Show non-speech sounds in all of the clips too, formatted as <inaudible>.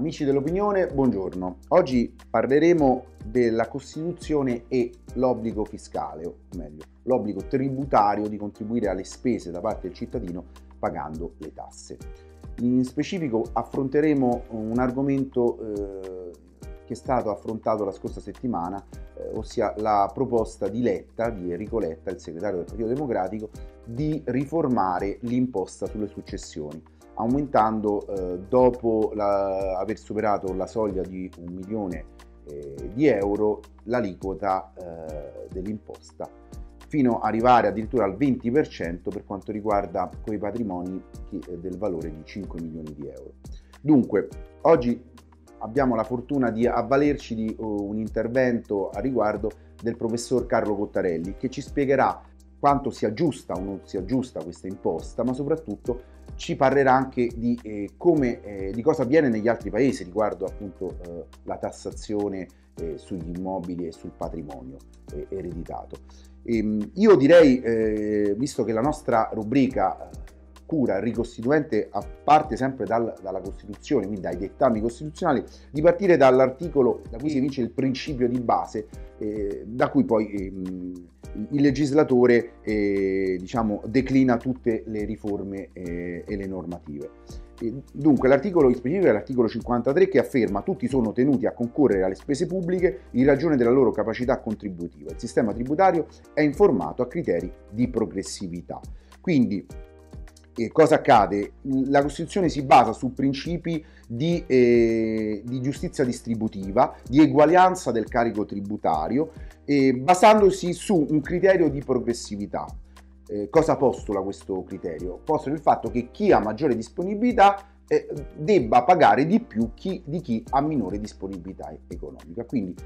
Amici dell'opinione, buongiorno. Oggi parleremo della Costituzione e l'obbligo fiscale, o meglio, l'obbligo tributario di contribuire alle spese da parte del cittadino pagando le tasse. In specifico affronteremo un argomento eh, che è stato affrontato la scorsa settimana, eh, ossia la proposta di Letta, di Enrico Letta, il segretario del Partito Democratico, di riformare l'imposta sulle successioni aumentando eh, dopo la, aver superato la soglia di un milione eh, di euro l'aliquota eh, dell'imposta fino ad arrivare addirittura al 20% per quanto riguarda quei patrimoni che, del valore di 5 milioni di euro. Dunque, oggi abbiamo la fortuna di avvalerci di uh, un intervento a riguardo del professor Carlo Cottarelli che ci spiegherà quanto sia giusta o non sia giusta questa imposta, ma soprattutto ci parlerà anche di, eh, come, eh, di cosa avviene negli altri paesi riguardo appunto eh, la tassazione eh, sugli immobili e sul patrimonio eh, ereditato. E, ehm, io direi, eh, visto che la nostra rubrica cura ricostituente parte sempre dal, dalla Costituzione, quindi dai dettami costituzionali, di partire dall'articolo da cui si evince il principio di base, da cui poi ehm, il legislatore eh, diciamo, declina tutte le riforme eh, e le normative. Dunque l'articolo in specifico è l'articolo 53 che afferma tutti sono tenuti a concorrere alle spese pubbliche in ragione della loro capacità contributiva. Il sistema tributario è informato a criteri di progressività. Quindi eh, cosa accade? La Costituzione si basa su principi di, eh, di giustizia distributiva, di eguaglianza del carico tributario, eh, basandosi su un criterio di progressività. Eh, cosa postula questo criterio? Postula il fatto che chi ha maggiore disponibilità eh, debba pagare di più chi, di chi ha minore disponibilità economica. Quindi,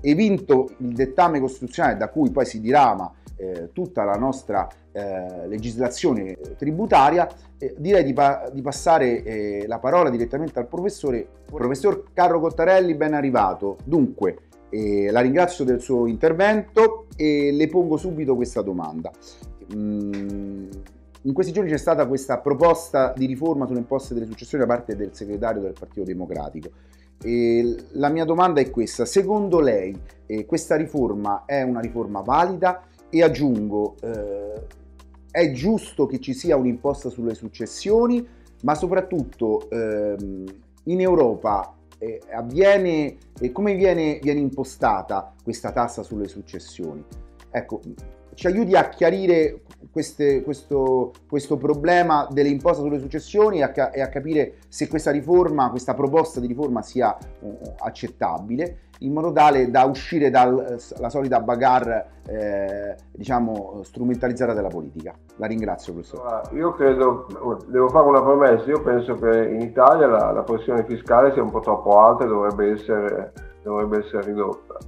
evinto il dettame costituzionale da cui poi si dirama eh, tutta la nostra eh, legislazione tributaria, eh, direi di, pa- di passare eh, la parola direttamente al professore. Professor Carlo Cottarelli, ben arrivato. Dunque, eh, la ringrazio del suo intervento e le pongo subito questa domanda. Mm, in questi giorni c'è stata questa proposta di riforma sulle imposte delle successioni da parte del segretario del Partito Democratico. E la mia domanda è questa, secondo lei eh, questa riforma è una riforma valida? E aggiungo, eh, è giusto che ci sia un'imposta sulle successioni, ma soprattutto ehm, in Europa eh, avviene, eh, come viene, viene impostata questa tassa sulle successioni? Ecco, ci aiuti a chiarire queste, questo, questo, problema delle imposte sulle successioni e a, e a, capire se questa riforma, questa proposta di riforma sia uh, accettabile in modo tale da uscire dalla solita bagarre eh, diciamo strumentalizzata della politica. La ringrazio professore. Io credo, devo fare una promessa, io penso che in Italia la, la pressione fiscale sia un po' troppo alta e dovrebbe essere, dovrebbe essere ridotta.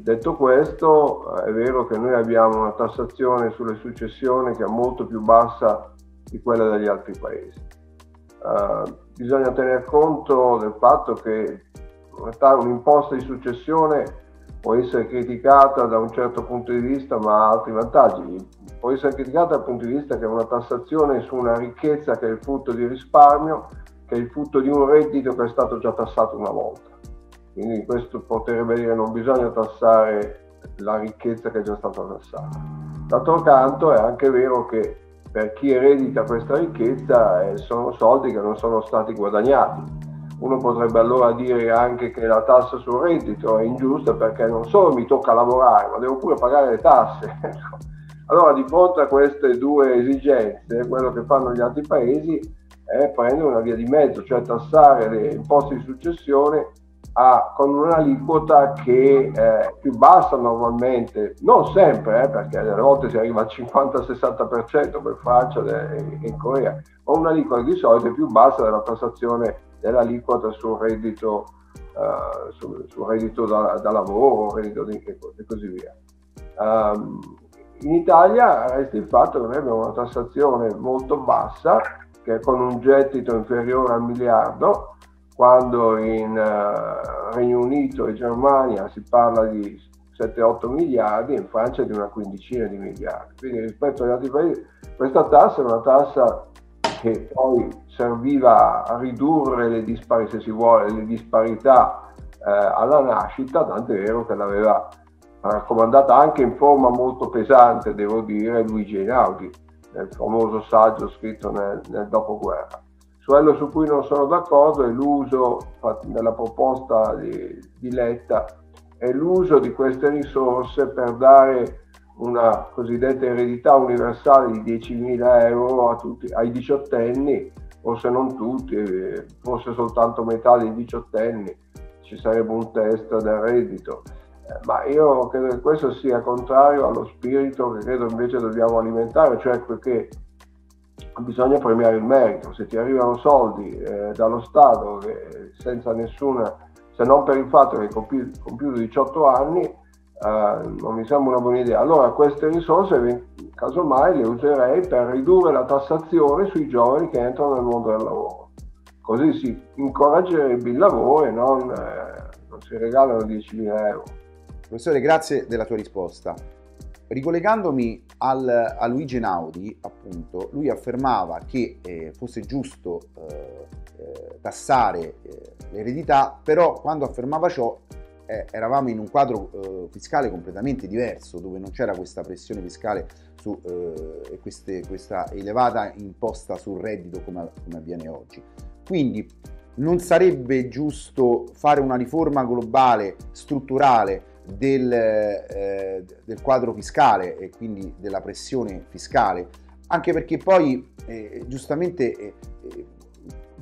Detto questo, è vero che noi abbiamo una tassazione sulle successioni che è molto più bassa di quella degli altri paesi. Uh, bisogna tener conto del fatto che un'imposta di successione può essere criticata da un certo punto di vista ma ha altri vantaggi. Può essere criticata dal punto di vista che è una tassazione su una ricchezza che è il frutto di risparmio, che è il frutto di un reddito che è stato già tassato una volta. Quindi questo potrebbe dire non bisogna tassare la ricchezza che è già stata tassata. D'altro canto è anche vero che per chi eredita questa ricchezza eh, sono soldi che non sono stati guadagnati uno potrebbe allora dire anche che la tassa sul reddito è ingiusta perché non solo mi tocca lavorare, ma devo pure pagare le tasse. <laughs> allora di fronte a queste due esigenze, quello che fanno gli altri paesi è prendere una via di mezzo, cioè tassare le imposte di successione a, con un'aliquota che è più bassa normalmente, non sempre, eh, perché delle volte si arriva al 50-60% per Francia e in Corea, ma un'aliquota di solito è più bassa della tassazione dell'aliquota sul reddito, uh, sul, sul reddito da, da, lavoro reddito di, e così via. Um, in Italia resta il fatto che noi abbiamo una tassazione molto bassa, che con un gettito inferiore al miliardo, quando in uh, Regno Unito e Germania si parla di 7-8 miliardi in Francia di una quindicina di miliardi. Quindi rispetto agli altri paesi questa tassa è una tassa che poi serviva a ridurre le disparità, se si vuole, le disparità eh, alla nascita, tanto è vero che l'aveva raccomandata anche in forma molto pesante, devo dire, Luigi Einaudi, nel famoso saggio scritto nel, nel dopoguerra. Quello su cui non sono d'accordo è l'uso della proposta di, di Letta, è l'uso di queste risorse per dare una cosiddetta eredità universale di 10.000 euro tutti, ai diciottenni, forse non tutti, forse soltanto metà dei diciottenni, ci sarebbe un test del reddito. Eh, ma io credo che questo sia contrario allo spirito che credo invece dobbiamo alimentare, cioè che bisogna premiare il merito. Se ti arrivano soldi eh, dallo Stato eh, senza nessuna, se non per il fatto che hai compiuto, compiuto 18 anni, Uh, non mi sembra una buona idea. Allora queste risorse casomai le userei per ridurre la tassazione sui giovani che entrano nel mondo del lavoro. Così si incoraggerebbe il lavoro e non, eh, non si regalano 10.000 euro. Professore, grazie della tua risposta. Ricollegandomi al, a Luigi Naudi, appunto, lui affermava che eh, fosse giusto eh, eh tassare eh, l'eredità, però quando affermava ciò eh, eravamo in un quadro eh, fiscale completamente diverso, dove non c'era questa pressione fiscale su, e queste, questa elevata imposta sul reddito come, come, avviene oggi. Quindi non sarebbe giusto fare una riforma globale, strutturale del, eh, del quadro fiscale e quindi della pressione fiscale, anche perché poi eh, giustamente eh,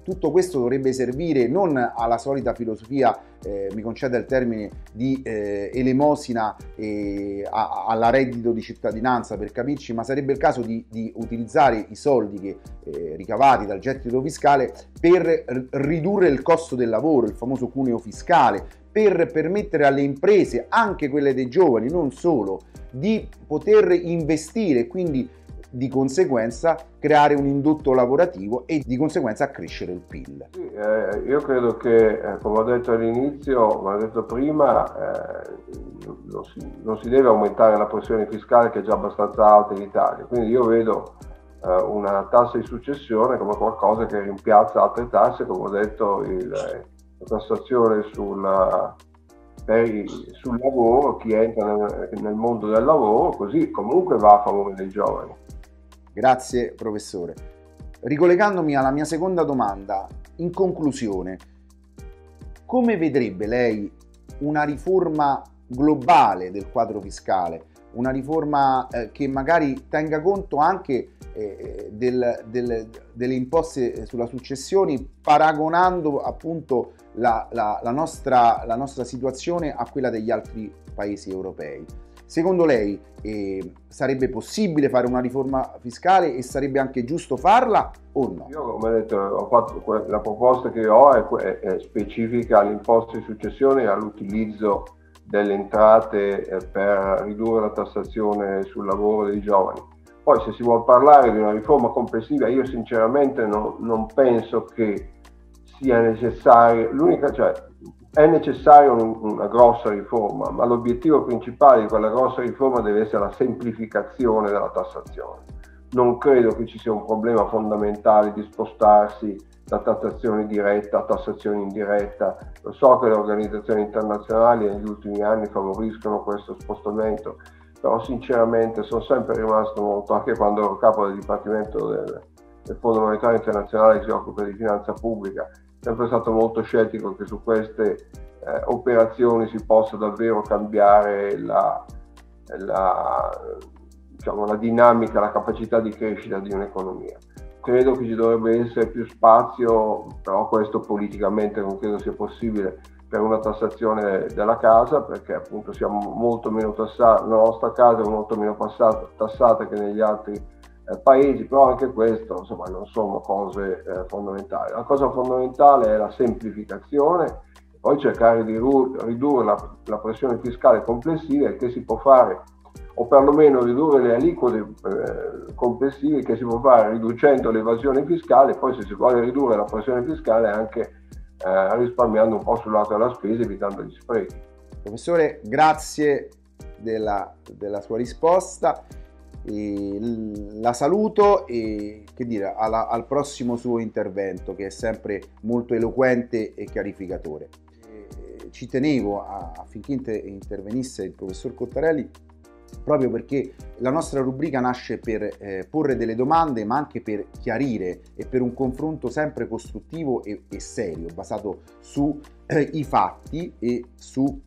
tutto questo dovrebbe servire non alla solita filosofia, eh, mi conceda il termine, di eh, elemosina eh, a, alla reddito di cittadinanza per capirci, ma sarebbe il caso di, di utilizzare i soldi che, eh, ricavati dal gettito fiscale per ridurre il costo del lavoro, il famoso cuneo fiscale, per permettere alle imprese, anche quelle dei giovani, non solo, di poter investire quindi di conseguenza creare un indotto lavorativo e di conseguenza accrescere il PIL. Sì, eh, io credo che, eh, come ho detto all'inizio, come ho detto prima, eh, non, si, non, si, deve aumentare la pressione fiscale che è già abbastanza alta in Italia, quindi io vedo eh, una tassa di successione come qualcosa che rimpiazza altre tasse, come ho detto il, la tassazione sulla, i, sul lavoro, chi entra nel, nel mondo del lavoro, così comunque va a favore dei giovani. Grazie professore. Ricollegandomi alla mia seconda domanda, in conclusione, come vedrebbe lei una riforma globale del quadro fiscale, una riforma eh, che magari tenga conto anche eh, del, del, delle imposte sulla successione, paragonando appunto la, la, la, nostra, la nostra situazione a quella degli altri paesi europei. Secondo lei eh, sarebbe possibile fare una riforma fiscale e sarebbe anche giusto farla o no? Io come detto, ho fatto, la proposta che ho è, è specifica all'imposta di successione e all'utilizzo delle entrate eh, per ridurre la tassazione sul lavoro dei giovani. Poi se si vuole parlare di una riforma complessiva, io sinceramente non, non penso che sia necessario, l'unica, cioè, è necessaria una grossa riforma, ma l'obiettivo principale di quella grossa riforma deve essere la semplificazione della tassazione. Non credo che ci sia un problema fondamentale di spostarsi da tassazione diretta a tassazione indiretta. Lo so che le organizzazioni internazionali negli ultimi anni favoriscono questo spostamento, però sinceramente sono sempre rimasto molto, anche quando ero capo del Dipartimento del, del Fondo Monetario Internazionale che si occupa di finanza pubblica, sempre stato molto scettico che su queste eh, operazioni si possa davvero cambiare la, la, diciamo, la dinamica, la capacità di crescita di un'economia. Credo che ci dovrebbe essere più spazio, però questo politicamente non credo sia possibile per una tassazione della casa perché appunto siamo molto meno tassati, la nostra casa è molto meno tassata che negli altri eh, paesi, però anche questo insomma, non sono cose eh, fondamentali. La cosa fondamentale è la semplificazione, poi cercare di ru- ridurre la, la, pressione fiscale complessiva che si può fare, o perlomeno ridurre le aliquote eh, complessive che si può fare riducendo l'evasione fiscale, poi se si vuole ridurre la pressione fiscale anche eh, risparmiando un po' sul lato della spesa, evitando gli sprechi. Professore, grazie della, della sua risposta. E la saluto e che dire, alla, al prossimo suo intervento che è sempre molto eloquente e chiarificatore. Ci tenevo a, affinché inter, intervenisse il professor Cottarelli proprio perché la nostra rubrica nasce per eh, porre delle domande ma anche per chiarire e per un confronto sempre costruttivo e, e serio basato sui eh, fatti e su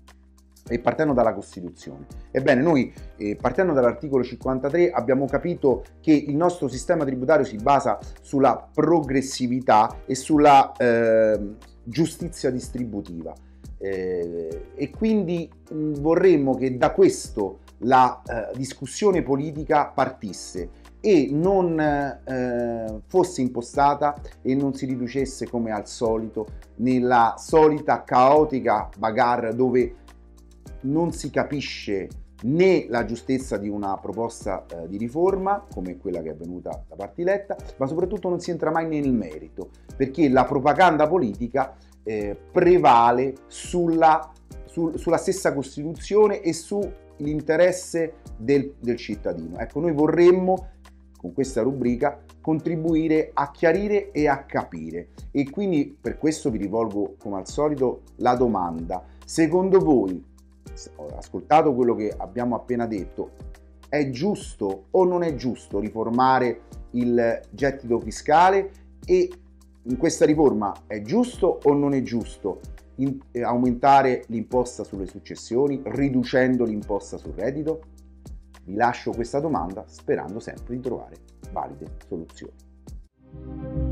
e partendo dalla Costituzione. Ebbene, noi eh, partendo dall'articolo 53 abbiamo capito che il nostro sistema tributario si basa sulla progressività e sulla eh, giustizia distributiva. Eh, e quindi mh, vorremmo che da questo la eh, discussione politica partisse e non eh, fosse impostata e non si riducesse come al solito nella solita caotica bagarre dove non si capisce né la giustezza di una proposta eh, di riforma, come quella che è venuta da Partiletta, ma soprattutto non si entra mai nel merito, perché la propaganda politica eh, prevale sulla, su, sulla stessa Costituzione e sull'interesse del, del cittadino. Ecco, noi vorremmo con questa rubrica contribuire a chiarire e a capire e quindi per questo vi rivolgo come al solito la domanda secondo voi ascoltato quello che abbiamo appena detto, è giusto o non è giusto riformare il gettito fiscale e in questa riforma è giusto o non è giusto in, eh, aumentare l'imposta sulle successioni riducendo l'imposta sul reddito? Vi lascio questa domanda sperando sempre di trovare valide soluzioni.